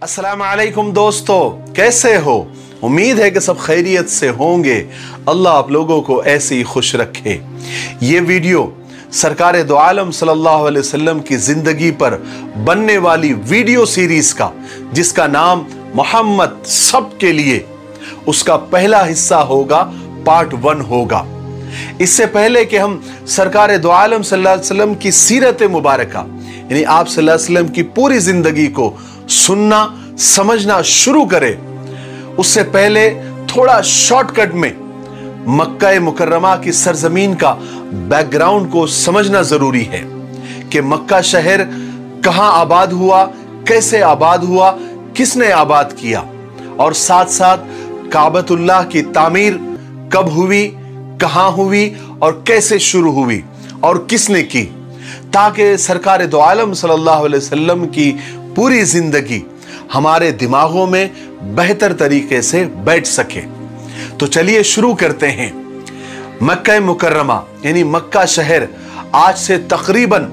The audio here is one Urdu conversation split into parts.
السلام علیکم دوستو، کیسے ہو؟ امید ہے کہ سب خیریت سے ہوں گے۔ اللہ آپ لوگوں کو ایسے ہی خوش رکھے۔ یہ ویڈیو سرکار دو عالم صلی اللہ علیہ وسلم کی زندگی پر بننے والی ویڈیو سیریز کا، جس کا نام محمد سب کے لیے۔ اس کا پہلا حصہ ہوگا، پارٹ ون ہوگا۔ اس سے پہلے کہ ہم سرکار دو عالم صلی اللہ علیہ وسلم کی سیرت مبارکہ یعنی آپ صلی اللہ علیہ وسلم کی پوری زندگی کو سننا، سمجھنا شروع کرے۔ اس سے پہلے تھوڑا شارٹ کٹ میں مکہ مکرمہ کی سرزمین کا بیک گراؤنڈ کو سمجھنا ضروری ہے کہ مکہ شہر کہاں آباد ہوا، کیسے آباد ہوا، کس نے آباد کیا، اور ساتھ ساتھ کعبت اللہ کی تعمیر کب ہوئی، کہاں ہوئی، اور کیسے شروع ہوئی، اور کس نے کی۔ تاکہ سرکار دو عالم صلی اللہ علیہ وسلم کی پوری زندگی ہمارے دماغوں میں بہتر طریقے سے بیٹھ سکے۔ تو چلیے شروع کرتے ہیں۔ مکہ مکرمہ یعنی مکہ شہر، آج سے تقریباً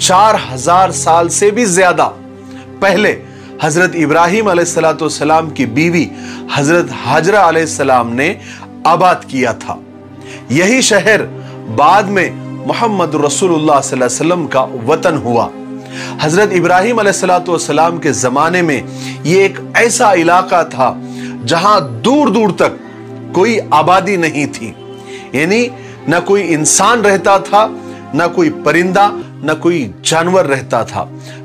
چار ہزار سال سے بھی زیادہ۔ پہلے حضرت ابراہیم علیہ السلام کی بیوی حضرت حاجرہ علیہ السلام نے آباد کیا تھا۔ یہی شہر بعد میں محمد رسول اللہ صلی اللہ علیہ وسلم کا وطن ہوا۔ حضرت ابراہیم علیہ السلام کے زمانے میں یہ ایک ایسا علاقہ تھا جہاں دور دور تک کوئی آبادی نہیں تھی۔ یعنی نہ کوئی انسان رہتا تھا، نہ کوئی پرندہ، نہ کوئی جانور رہتا تھا۔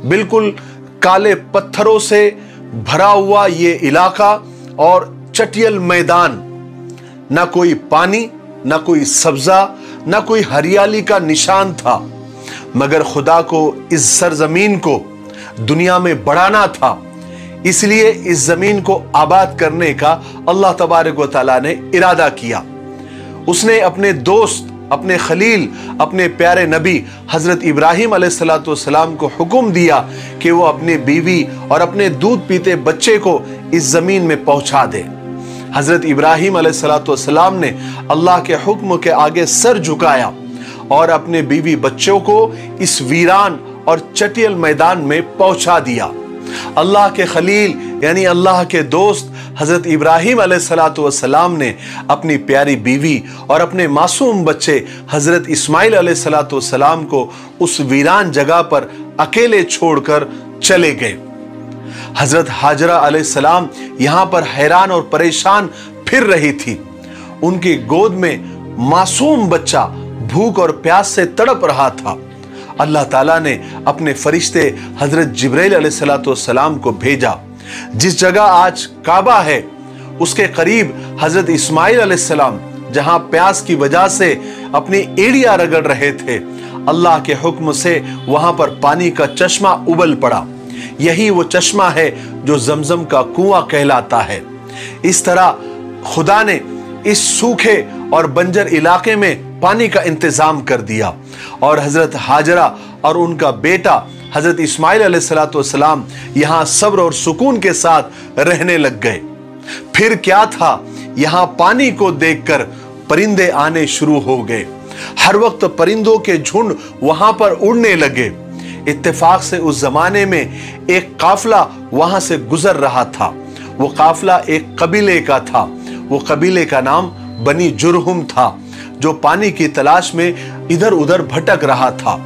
بالکل کالے پتھروں سے بھرا ہوا یہ علاقہ اور چٹیل میدان۔ نہ کوئی پانی، نہ کوئی سبزہ، نہ کوئی ہریالی کا نشان تھا۔ مگر خدا کو اس سرزمین کو دنیا میں بڑھانا تھا۔ اس لیے اس زمین کو آباد کرنے کا اللہ تبارک و تعالیٰ نے ارادہ کیا۔ اس نے اپنے دوست، اپنے خلیل، اپنے پیارے نبی حضرت ابراہیم علیہ السلاۃ والسلام کو حکم دیا کہ وہ اپنی بیوی اور اپنے دودھ پیتے بچے کو اس زمین میں پہنچا دے۔ حضرت ابراہیم علیہ السلاۃ والسلام نے اللہ کے حکم کے آگے سر جھکایا۔ اور اپنے بیوی بچوں کو اس ویران اور چٹیل میدان میں پہنچا دیا۔ اللہ کے خلیل یعنی اللہ کے دوست حضرت ابراہیم علیہ السلاۃ والسلام نے اپنی پیاری بیوی اور اپنے معصوم بچے حضرت اسماعیل علیہ السلاۃ والسلام کو اس ویران جگہ پر اکیلے چھوڑ کر چلے گئے۔ حضرت حاجرہ علیہ السلام یہاں پر حیران اور پریشان پھر رہی تھی۔ ان کی گود میں معصوم بچہ بھوک اور پیاس سے تڑپ رہا تھا۔ اللہ تعالیٰ نے اپنے فرشتے حضرت جبریل علیہ السلام کو بھیجا۔ جس جگہ آج کعبہ ہے، اس کے قریب حضرت اسماعیل علیہ السلام، جہاں پیاس کی وجہ سے اپنی ایڑیا رگڑ رہے تھے۔ اللہ کے حکم سے وہاں پر پانی کا چشمہ ابل پڑا۔ یہی وہ چشمہ ہے جو زمزم کا کنواں کہلاتا ہے۔ اس طرح خدا نے اس سوکھے اور بنجر علاقے میں پانی کا انتظام کر دیا اور حضرت حاجرہ اور ان کا بیٹا حضرت اسماعیل علیہ السلام یہاں صبر اور سکون کے ساتھ رہنے لگ گئے۔ پھر کیا تھا؟ یہاں پانی کو دیکھ کر پرندے آنے شروع ہو گئے۔ ہر وقت پرندوں کے جھنڈ وہاں پر اڑنے لگے۔ اتفاق سے اس زمانے میں ایک قافلہ وہاں سے گزر رہا تھا۔ وہ قافلہ ایک قبیلے کا تھا۔ وہ قبیلے کا نام بنی جرہم تھا۔ جو پانی کی تلاش میں ادھر ادھر بھٹک رہا تھا۔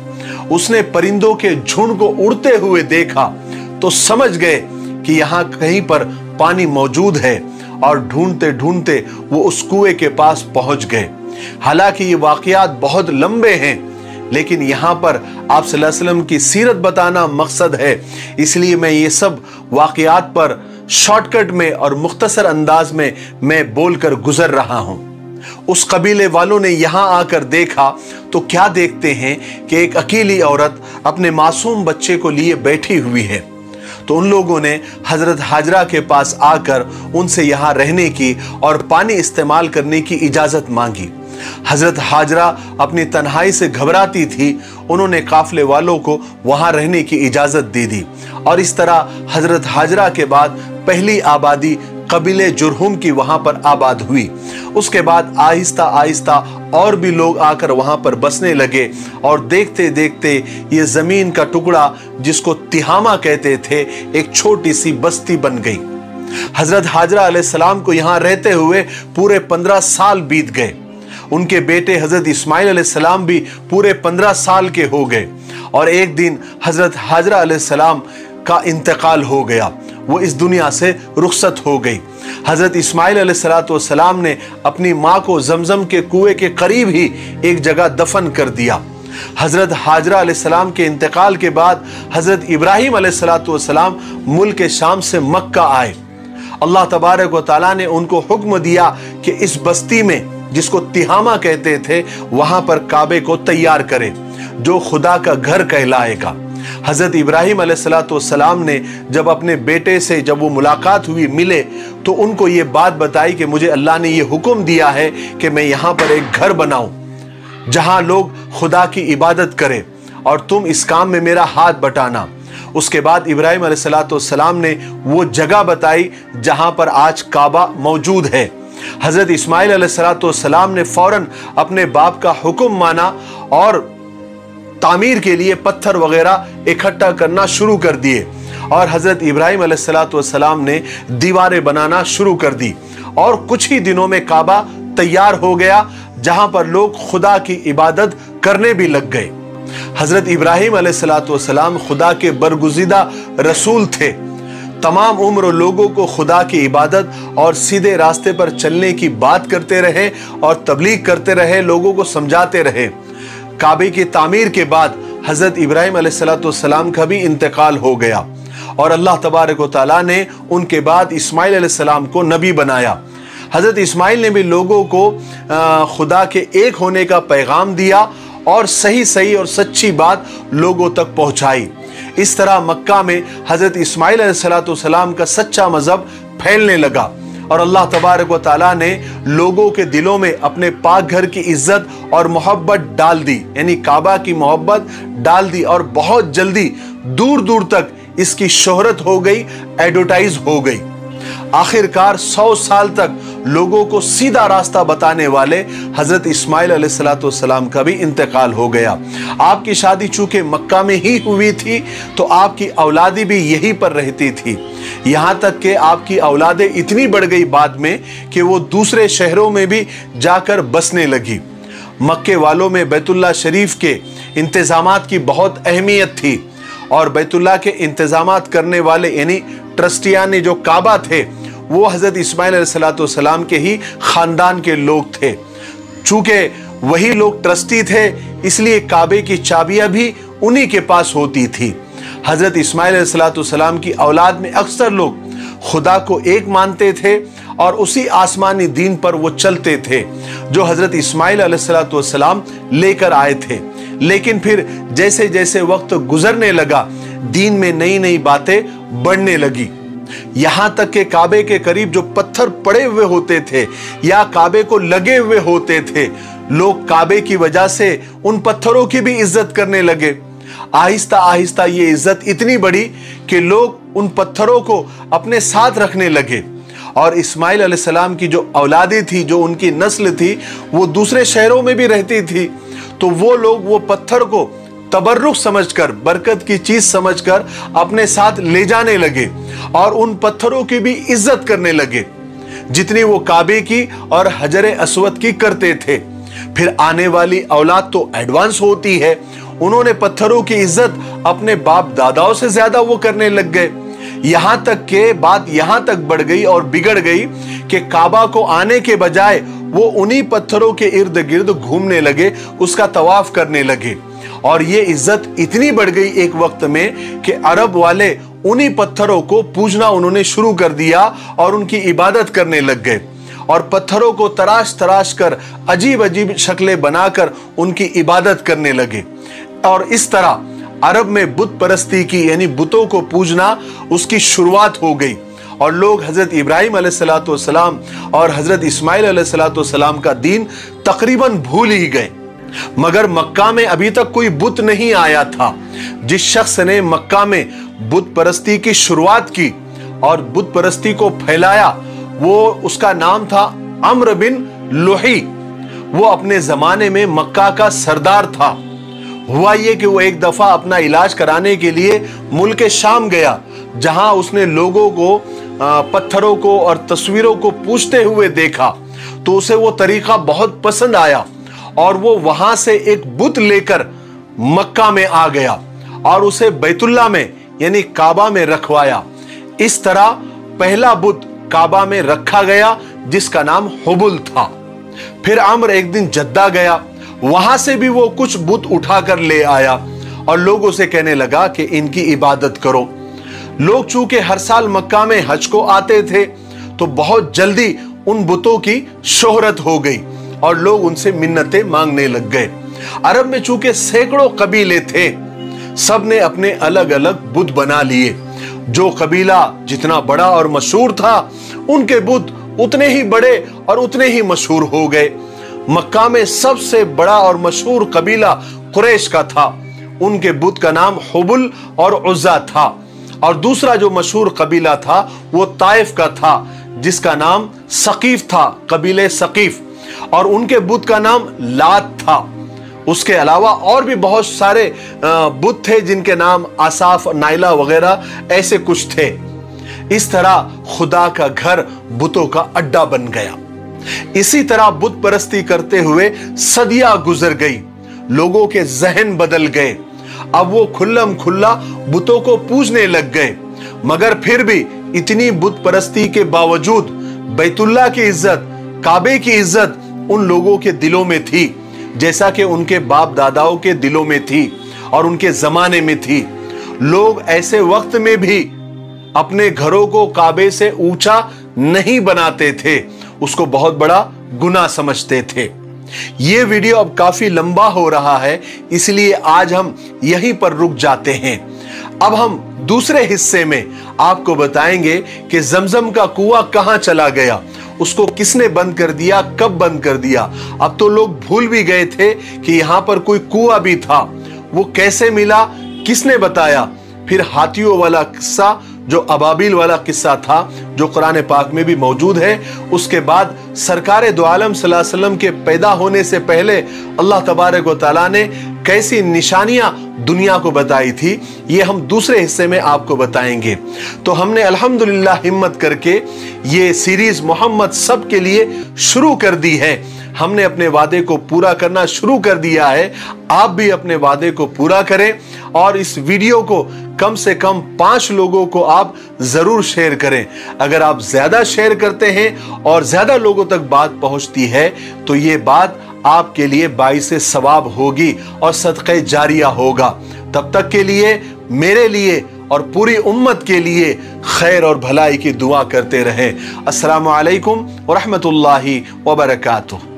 اس نے پرندوں کے جھنڈ کو اڑتے ہوئے دیکھا تو سمجھ گئے کہ یہاں کہیں پر پانی موجود ہے اور ڈھونڈتے ڈھونڈتے وہ اس کنویں کے پاس پہنچ گئے۔ حالانکہ یہ واقعات بہت لمبے ہیں، لیکن یہاں پر آپ صلی اللہ علیہ وسلم کی سیرت بتانا مقصد ہے۔ اس لیے میں یہ سب واقعات پر شارٹ کٹ میں اور مختصر انداز میں میں بول کر گزر رہا ہوں۔ اس قبیلے والوں نے یہاں آ کر دیکھا تو کیا دیکھتے ہیں کہ ایک اکیلی عورت اپنے معصوم بچے کو لیے بیٹھی ہوئی ہے۔ تو ان لوگوں نے حضرت حاجرہ کے پاس آ کر ان سے یہاں رہنے کی اور پانی استعمال کرنے کی اجازت مانگی۔ حضرت حاجرہ اپنی تنہائی سے گھبراتی تھی، انہوں نے قافلے والوں کو وہاں رہنے کی اجازت دے دی۔ اور اس طرح حضرت حاجرہ کے بعد پہلی آبادی قبیل جرہم کی وہاں پر آباد ہوئی۔ اس کے بعد آہستہ آہستہ اور بھی لوگ آ کر وہاں پر بسنے لگے اور دیکھتے دیکھتے یہ زمین کا ٹکڑا جس کو تہامہ کہتے تھے، ایک چھوٹی سی بستی بن گئی۔ حضرت حاجرہ علیہ السلام کو یہاں رہتے ہوئے پورے پندرہ سال بیت گئے۔ ان کے بیٹے حضرت اسماعیل علیہ السلام بھی پورے پندرہ سال کے ہو گئے۔ اور ایک دن حضرت حاجرہ علیہ السلام کا انتقال ہو گیا۔ وہ اس دنیا سے رخصت ہو گئی۔ حضرت اسماعیل علیہ السلام نے اپنی ماں کو زمزم کے کنویں کے قریب ہی ایک جگہ دفن کر دیا۔ حضرت حاجرہ علیہ السلام کے انتقال کے بعد حضرت ابراہیم علیہ السلام ملک شام سے مکہ آئے۔ اللہ تبارک و تعالیٰ نے ان کو حکم دیا کہ اس بستی میں جس کو تہامہ کہتے تھے، وہاں پر کعبے کو تیار کرے، جو خدا کا گھر کہلائے گا۔ حضرت ابراہیم علیہ السلام نے جب اپنے بیٹے سے جب وہ ملاقات ہوئی ملے تو ان کو یہ بات بتائی کہ مجھے اللہ نے یہ حکم دیا ہے کہ میں یہاں پر ایک گھر بناؤں، جہاں لوگ خدا کی عبادت کرے اور تم اس کام میں میرا ہاتھ بٹانا۔ اس کے بعد ابراہیم علیہ السلام نے وہ جگہ بتائی جہاں پر آج کعبہ موجود ہے۔ حضرت اسماعیل علیہ السلام نے فوراً اپنے باپ کا حکم مانا اور تعمیر کے لیے پتھر وغیرہ اکٹھا کرنا شروع کر دیے۔ اور حضرت ابراہیم علیہ السلام نے دیواریں بنانا شروع کر دی۔ اور کچھ ہی دنوں میں کعبہ تیار ہو گیا، جہاں پر لوگ خدا کی عبادت کرنے بھی لگ گئے۔ حضرت ابراہیم علیہ السلام خدا کے برگزیدہ رسول تھے۔ تمام عمر لوگوں کو خدا کی عبادت اور سیدھے راستے پر چلنے کی بات کرتے رہے اور تبلیغ کرتے رہے، لوگوں کو سمجھاتے رہے۔ کعبے کی تعمیر کے بعد حضرت ابراہیم علیہ السلام کا بھی انتقال ہو گیا۔ اور اللہ تبارک و تعالیٰ نے ان کے بعد اسماعیل علیہ السلام کو نبی بنایا۔ حضرت اسماعیل نے بھی لوگوں کو خدا کے ایک ہونے کا پیغام دیا اور صحیح صحیح اور سچی بات لوگوں تک پہنچائی۔ اس طرح مکہ میں حضرت اسماعیل علیہ السلام کا سچا مذہب پھیلنے لگا۔ اور اللہ تبارک و تعالیٰ نے لوگوں کے دلوں میں اپنے پاک گھر کی عزت اور محبت ڈال دی یعنی کعبہ کی محبت ڈال دی اور بہت جلدی دور دور تک اس کی شہرت ہو گئی ایڈورٹائز ہو گئی۔ آخر کار سو سال تک لوگوں کو سیدھا راستہ بتانے والے حضرت اسماعیل علیہ السلام کا بھی انتقال ہو گیا۔ آپ کی شادی چونکہ مکہ میں ہی ہوئی تھی، تو آپ کی اولادی بھی یہی پر رہتی تھی۔ یہاں تک کہ آپ کی اولادیں اتنی بڑھ گئی بعد میں کہ وہ دوسرے شہروں میں بھی جا کر بسنے لگی۔ مکے والوں میں بیت اللہ شریف کے انتظامات کی بہت اہمیت تھی۔ اور بیت اللہ کے انتظامات کرنے والے یعنی ٹرسٹیان جو کعبہ تھے وہ حضرت اسماعیل علیہ السلام کے ہی خاندان کے لوگ تھے۔ چونکہ وہی لوگ ٹرسٹی تھے، اس لیے کعبے کی چابیاں بھی انہی کے پاس ہوتی تھی حضرت اسماعیل علیہ السلام کی اولاد میں اکثر لوگ خدا کو ایک مانتے تھے اور اسی آسمانی دین پر وہ چلتے تھے جو حضرت اسماعیل علیہ السلام لے کر آئے تھے۔ لیکن پھر جیسے جیسے وقت گزرنے لگا، دین میں نئی نئی باتیں بڑھنے لگی یہاں تک کہ کعبے کے قریب جو پتھر پڑے ہوئے ہوتے تھے یا کعبے کو لگے ہوئے ہوتے تھے، لوگ کعبے کی وجہ سے ان پتھروں کی بھی عزت کرنے لگے۔ آہستہ آہستہ یہ عزت اتنی بڑی کہ لوگ ان پتھروں کو اپنے ساتھ رکھنے لگے۔ اور اسماعیل علیہ السلام کی جو اولادیں تھی جو ان کی نسل تھی، وہ دوسرے شہروں میں بھی رہتی تھی۔ تو وہ لوگ وہ پتھر کو تبرک سمجھ کر، برکت کی چیز سمجھ کر اپنے ساتھ لے جانے لگے اور ان پتھروں کی بھی عزت کرنے لگے۔ جتنی وہ کعبے کی اور حجر اسود کی کرتے تھے۔ پھر آنے والی اولاد تو ایڈوانس ہوتی ہے۔ انہوں نے پتھروں کی عزت اپنے باپ داداؤں سے زیادہ وہ کرنے لگ گئے۔ یہاں تک کہ بات یہاں تک بڑھ گئی اور بگڑ گئی کہ کعبہ کو آنے کے بجائے وہ انہی پتھروں کے ارد گرد گھومنے لگے، اس کا طواف کرنے لگے۔ اور یہ عزت اتنی بڑھ گئی ایک وقت میں کہ عرب والے انہی پتھروں کو پوجنا انہوں نے شروع کر دیا اور ان کی عبادت کرنے لگ گئے۔ اور پتھروں کو تراش تراش کر عجیب عجیب شکلیں بنا کر ان کی عبادت کرنے لگے۔ اور اس طرح عرب میں بت پرستی کی یعنی بتوں کو پوجنا اس کی شروعات ہو گئی۔ اور لوگ حضرت ابراہیم علیہ السلام اور حضرت اسماعیل علیہ السلام کا دین تقریباً بھول ہی گئے۔ مگر مکہ میں ابھی تک کوئی بت نہیں آیا تھا۔ جس شخص نے مکہ میں بت پرستی کی شروعات کی اور بت پرستی کو پھیلایا، وہ اس کا نام تھا امر بن لوہی۔ وہ اپنے زمانے میں مکہ کا سردار تھا۔ ہوا یہ کہ وہ ایک دفعہ اپنا علاج کرانے کے لیے ملک شام گیا، جہاں اس نے لوگوں کو پتھروں کو اور تصویروں کو پوچھتے ہوئے دیکھا۔ تو اسے وہ طریقہ بہت پسند آیا۔ اور وہ وہاں سے ایک بت لے کر مکہ میں آ گیا اور اسے بیت اللہ میں یعنی کعبہ میں رکھوایا۔ اس طرح پہلا بت کعبہ میں رکھا گیا جس کا نام حبل تھا۔ پھر عمر ایک دن جدہ گیا۔ وہاں سے بھی وہ کچھ بت اٹھا کر لے آیا اور لوگوں سے کہنے لگا کہ ان کی عبادت کرو۔ لوگ چونکہ ہر سال مکہ میں حج کو آتے تھے تو بہت جلدی ان بتوں کی شہرت ہو گئی۔ اور لوگ ان سے منتیں مانگنے لگ گئے۔ عرب میں چونکہ سینکڑوں قبیلے تھے، سب نے اپنے الگ الگ بت بنا لیے۔ جو قبیلہ جتنا بڑا اور مشہور تھا، ان کے بت اتنے ہی بڑے اور اتنے ہی مشہور ہو گئے۔ مکہ میں سب سے بڑا اور مشہور قبیلہ قریش کا تھا۔ ان کے بت کا نام حبل اور عزا تھا۔ اور دوسرا جو مشہور قبیلہ تھا، وہ طائف کا تھا، جس کا نام سقیف تھا قبیلے سقیف اور ان کے بت کا نام لات تھا۔ اس کے علاوہ اور بھی بہت سارے بت تھے جن کے نام آصاف، نائلہ وغیرہ، ایسے کچھ تھے۔ اس طرح خدا کا گھر بتوں کا اڈا بن گیا۔ اسی طرح بت پرستی کرتے ہوئے صدیہ گزر گئی۔ لوگوں کے ذہن بدل گئے۔ اب وہ کھلم کھلا بتوں کو پوجنے لگ گئے۔ مگر پھر بھی اتنی بت پرستی کے باوجود بیت اللہ کی عزت کعبے کی عزت ان لوگوں کے دلوں میں تھی، جیسا کہ ان کے باپ داداؤں کے دلوں میں تھی اور ان کے زمانے میں تھی۔ لوگ ایسے وقت میں بھی اپنے گھروں کو کعبے سے اونچا نہیں بناتے تھے، اس کو بہت بڑا گناہ سمجھتے تھے۔ یہ ویڈیو اب کافی لمبا ہو رہا ہے، اس لیے آج ہم یہیں پر رک جاتے ہیں۔ اب ہم دوسرے حصے میں آپ کو بتائیں گے کہ زمزم کا کنواں کہاں چلا گیا۔ اس کو کس نے بند کر دیا، کب بند کر دیا؟ اب تو لوگ بھول بھی گئے تھے کہ یہاں پر کوئی کنواں بھی تھا۔ وہ کیسے ملا؟ کس نے بتایا؟ پھر ہاتھیوں والا قصہ جو ابابیل والا قصہ تھا، جو قرآن پاک میں بھی موجود ہے، اس کے بعد سرکار دو عالم صلی اللہ علیہ وسلم کے پیدا ہونے سے پہلے اللہ تبارک و تعالیٰ نے کیسی نشانیاں دنیا کو بتائی تھی، یہ ہم دوسرے حصے میں آپ کو بتائیں گے۔ تو ہم نے الحمدللہ ہمت کر کے یہ سیریز محمد سب کے لیے شروع کر دی ہے۔ ہم نے اپنے وعدے کو پورا کرنا شروع کر دیا ہے۔ آپ بھی اپنے وعدے کو پورا کریں اور اس ویڈیو کو کم سے کم پانچ لوگوں کو آپ ضرور شیئر کریں۔ اگر آپ زیادہ شیئر کرتے ہیں اور زیادہ لوگوں تک بات پہنچتی ہے تو یہ بات آپ کے لیے باعث ثواب ہوگی اور صدقہ جاریہ ہوگا۔ تب تک کے لیے میرے لیے اور پوری امت کے لیے خیر اور بھلائی کی دعا کرتے رہیں۔ السلام علیکم ورحمت اللہ وبرکاتہ۔